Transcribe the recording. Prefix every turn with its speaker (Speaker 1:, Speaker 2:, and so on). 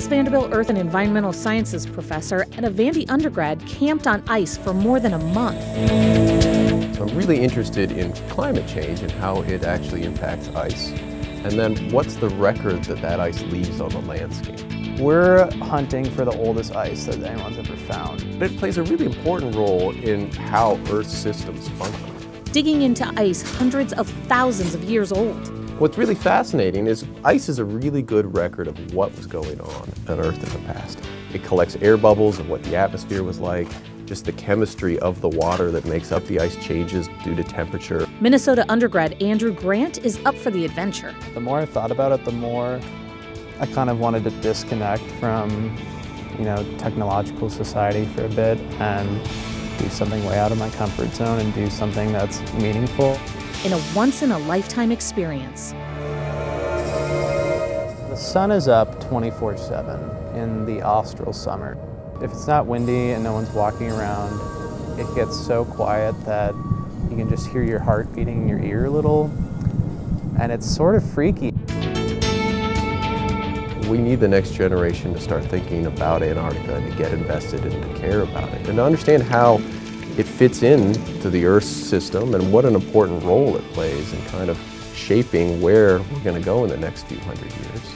Speaker 1: This Vanderbilt Earth and Environmental Sciences professor and a Vandy undergrad camped on ice for more than a month.
Speaker 2: I'm really interested in climate change and how it actually impacts ice. And then what's the record that that ice leaves on the landscape?
Speaker 3: We're hunting for the oldest ice that anyone's ever found.
Speaker 2: But it plays a really important role in how Earth's systems function.
Speaker 1: Digging into ice hundreds of thousands of years old.
Speaker 2: What's really fascinating is ice is a really good record of what was going on on Earth in the past. It collects air bubbles of what the atmosphere was like, just the chemistry of the water that makes up the ice changes due to temperature.
Speaker 1: Minnesota undergrad Andrew Grant is up for the adventure.
Speaker 3: The more I thought about it, the more I kind of wanted to disconnect from, you know, technological society for a bit and do something way out of my comfort zone and do something that's meaningful.
Speaker 1: In a once-in-a-lifetime experience.
Speaker 3: The sun is up 24-7 in the austral summer. If it's not windy and no one's walking around, it gets so quiet that you can just hear your heart beating in your ear a little, and it's sort of freaky.
Speaker 2: We need the next generation to start thinking about Antarctica and to get invested and to care about it and to understand how it fits in to the Earth system and what an important role it plays in kind of shaping where we're going to go in the next few hundred years.